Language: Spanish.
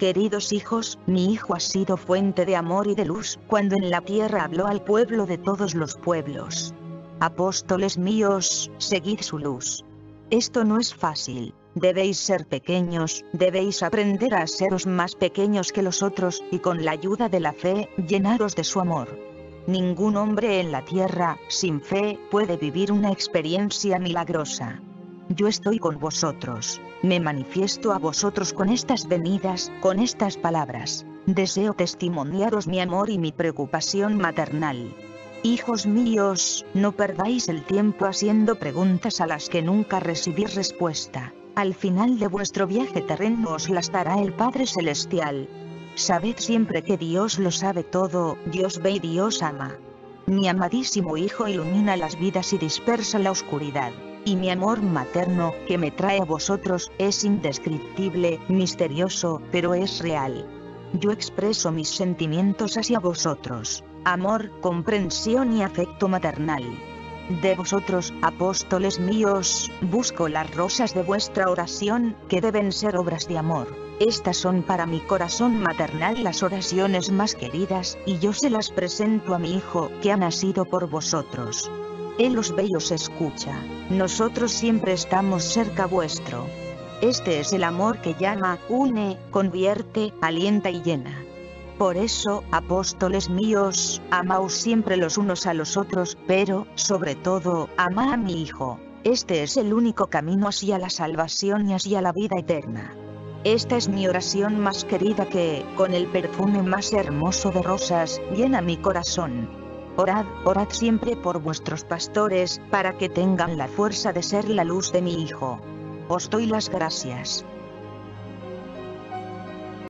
Queridos hijos, mi Hijo ha sido fuente de amor y de luz, cuando en la tierra habló al pueblo de todos los pueblos. Apóstoles míos, seguid su luz. Esto no es fácil. Debéis ser pequeños, debéis aprender a seros más pequeños que los otros, y con la ayuda de la fe, llenaros de su amor. Ningún hombre en la tierra, sin fe, puede vivir una experiencia milagrosa. Yo estoy con vosotros. Me manifiesto a vosotros con estas venidas, con estas palabras. Deseo testimoniaros mi amor y mi preocupación maternal. Hijos míos, no perdáis el tiempo haciendo preguntas a las que nunca recibís respuesta. Al final de vuestro viaje terreno os las dará el Padre Celestial. Sabed siempre que Dios lo sabe todo, Dios ve y Dios ama. Mi amadísimo Hijo ilumina las vidas y dispersa la oscuridad. Y mi amor materno, que me trae a vosotros, es indescriptible, misterioso, pero es real. Yo expreso mis sentimientos hacia vosotros amor, comprensión y afecto maternal. De vosotros, apóstoles míos, busco las rosas de vuestra oración, que deben ser obras de amor. Estas son para mi corazón maternal las oraciones más queridas, y yo se las presento a mi Hijo, que ha nacido por vosotros. Él os ve y os escucha. Nosotros siempre estamos cerca vuestro. Este es el amor que llama, une, convierte, alienta y llena. Por eso, apóstoles míos, amaos siempre los unos a los otros, pero, sobre todo, ama a mi Hijo. Este es el único camino hacia la salvación y hacia la vida eterna. Esta es mi oración más querida que, con el perfume más hermoso de rosas, llena mi corazón. Orad, orad siempre por vuestros pastores, para que tengan la fuerza de ser la luz de mi Hijo. Os doy las gracias.